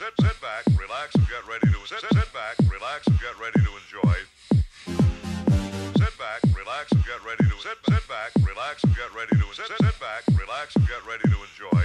sit, sit back, relax, and get ready to sit, sit back, relax, and get ready to enjoy. Sit back, relax, and get ready to sit, sit back, relax, and get ready to sit, sit back, relax, and get ready to enjoy.